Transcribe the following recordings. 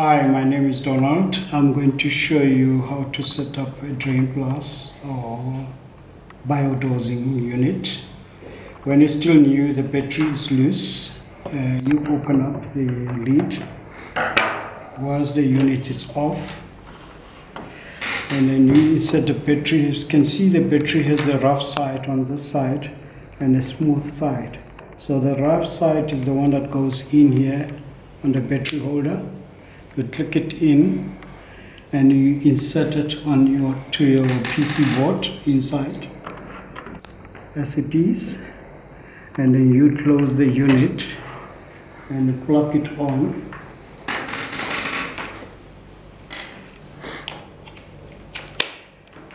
Hi, my name is Donald. I'm going to show you how to set up a Drain Plus or biodosing unit. When it's still new, the battery is loose. Uh, you open up the lid whilst the unit is off. And then you insert the battery. You can see the battery has a rough side on this side and a smooth side. So the rough side is the one that goes in here on the battery holder you click it in and you insert it on your to your PC board inside. As it is and then you close the unit and plug it on.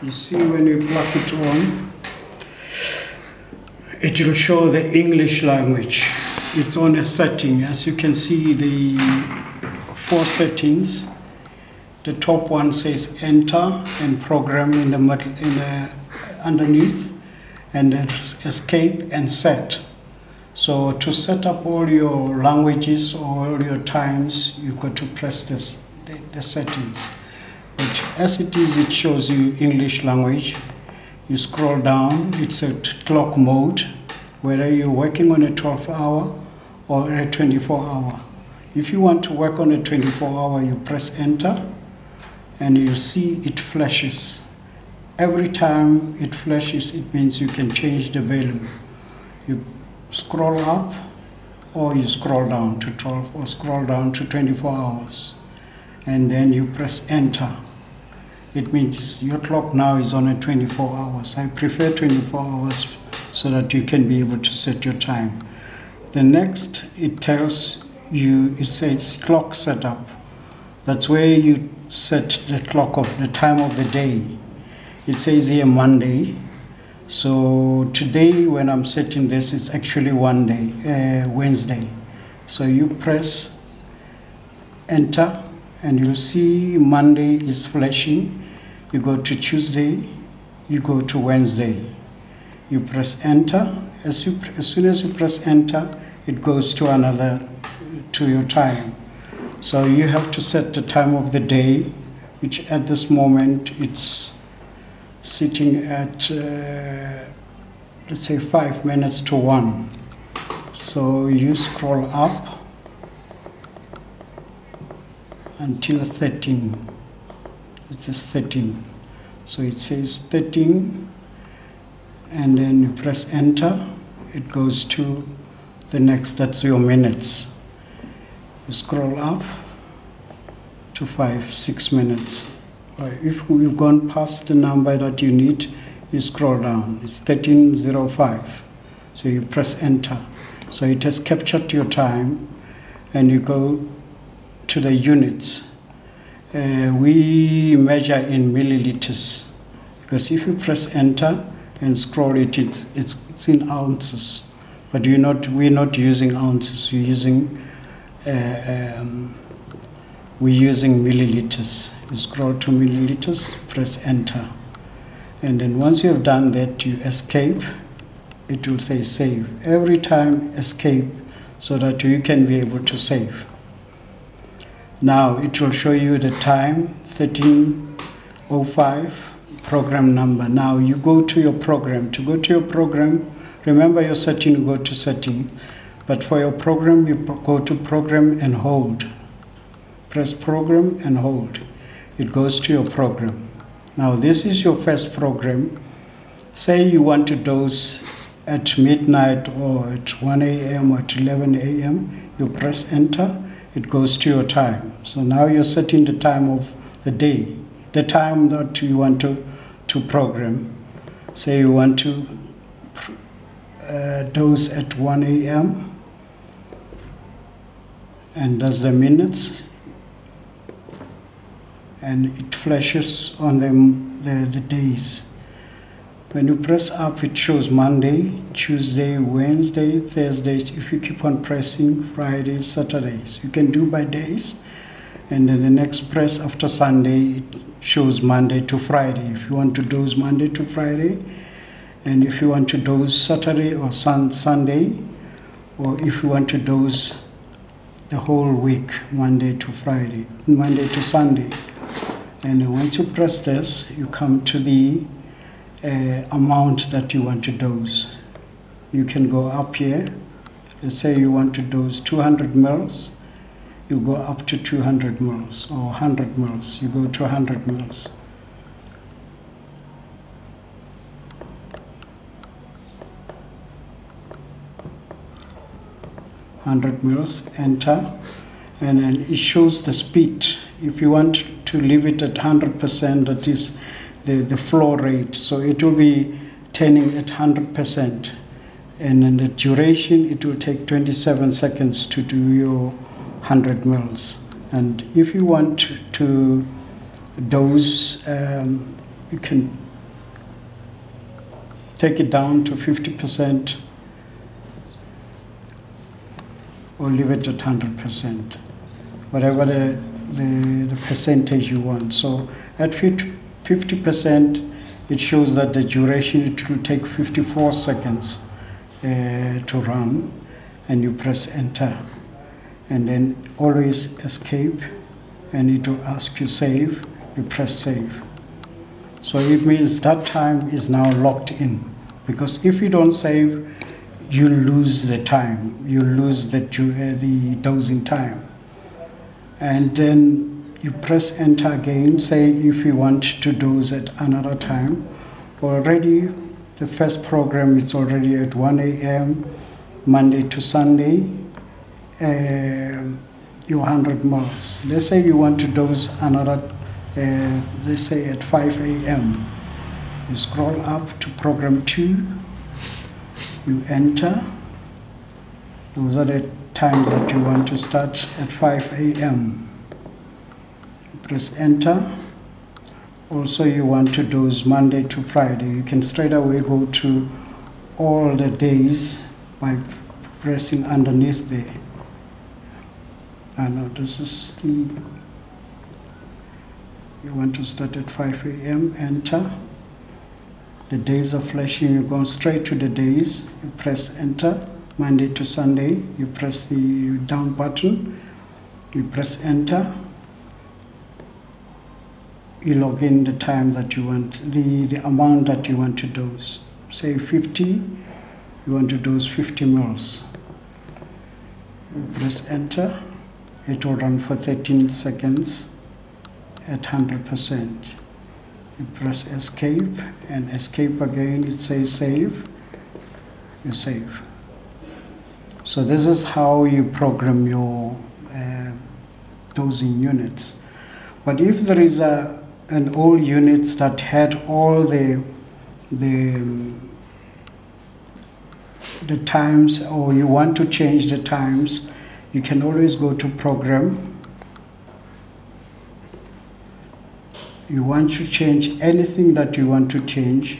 You see when you plug it on it will show the English language. It's on a setting. As you can see the four settings. The top one says enter and program in the middle, in the underneath, and there's escape and set. So to set up all your languages or all your times, you've got to press this, the, the settings. But as it is, it shows you English language. You scroll down, it's a clock mode, whether you're working on a 12 hour or a 24 hour. If you want to work on a 24 hour, you press enter and you see it flashes. Every time it flashes, it means you can change the value. You scroll up or you scroll down to 12 or scroll down to 24 hours and then you press enter. It means your clock now is on a 24 hours. I prefer 24 hours so that you can be able to set your time. The next, it tells you it says clock setup. That's where you set the clock of the time of the day. It says here Monday. So today when I'm setting this, it's actually one day, uh, Wednesday. So you press enter and you'll see Monday is flashing. You go to Tuesday, you go to Wednesday. You press enter. As, you, as soon as you press enter, it goes to another to your time. So you have to set the time of the day, which at this moment it's sitting at, uh, let's say, five minutes to one. So you scroll up until 13. It says 13. So it says 13, and then you press enter, it goes to the next, that's your minutes. Scroll up to five, six minutes. If you've gone past the number that you need, you scroll down. It's 1305. So you press enter. So it has captured your time and you go to the units. Uh, we measure in milliliters because if you press enter and scroll it, it's, it's, it's in ounces. But we're not, we're not using ounces, we're using um, we're using milliliters. You scroll to milliliters, press enter. And then once you have done that, you escape. It will say save. Every time escape so that you can be able to save. Now it will show you the time, 1305, program number. Now you go to your program. To go to your program, remember your setting, go to setting. But for your program, you go to program and hold. Press program and hold. It goes to your program. Now, this is your first program. Say you want to dose at midnight or at 1 a.m. or at 11 a.m., you press enter, it goes to your time. So now you're setting the time of the day, the time that you want to, to program. Say you want to uh, dose at 1 a.m and does the minutes and it flashes on them the, the days. When you press up, it shows Monday, Tuesday, Wednesday, Thursdays. If you keep on pressing, Friday, Saturdays. You can do by days. And then the next press after Sunday, it shows Monday to Friday. If you want to dose Monday to Friday, and if you want to dose Saturday or sun, Sunday, or if you want to dose the whole week, Monday to Friday, Monday to Sunday. And once you press this, you come to the uh, amount that you want to dose. You can go up here. Let's say you want to dose 200 mils. You go up to 200 mils or 100 mils. You go to 100 mils. Hundred mils, enter, and then it shows the speed. If you want to leave it at hundred percent, that is the, the flow rate. So it will be turning at hundred percent, and then the duration it will take twenty-seven seconds to do your hundred mils. And if you want to, dose, um, you can take it down to fifty percent or leave it at 100%, whatever the, the, the percentage you want. So at 50%, it shows that the duration, it will take 54 seconds uh, to run, and you press enter. And then always escape, and it will ask you save, you press save. So it means that time is now locked in. Because if you don't save, you lose the time, you lose the, the dosing time. And then you press enter again, say if you want to dose at another time. Already, the first program is already at 1 a.m., Monday to Sunday, uh, your 100 mils. Let's say you want to dose another, uh, let's say at 5 a.m. You scroll up to program 2 you enter. Those are the times that you want to start at 5 a.m. Press enter. Also, you want to do is Monday to Friday. You can straight away go to all the days by pressing underneath there. I know this is the. You want to start at 5 a.m. Enter. The days are flashing, you go straight to the days, you press enter, Monday to Sunday, you press the down button, you press enter, you log in the time that you want, the, the amount that you want to dose. Say 50, you want to dose 50 mils. You press enter, it will run for 13 seconds at 100%. You press escape and escape again, it says save. You save. So this is how you program your uh, dosing units. But if there is a, an old unit that had all the, the, the times or you want to change the times, you can always go to program you want to change anything that you want to change,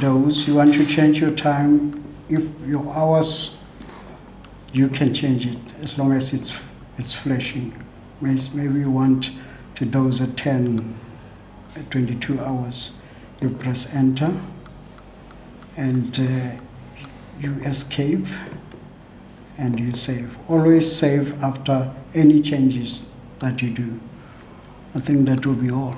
those, you want to change your time, if your hours, you can change it as long as it's, it's flashing. Maybe you want to dose at 10, at 22 hours. You press enter and uh, you escape and you save. Always save after any changes that you do. I think that will be all.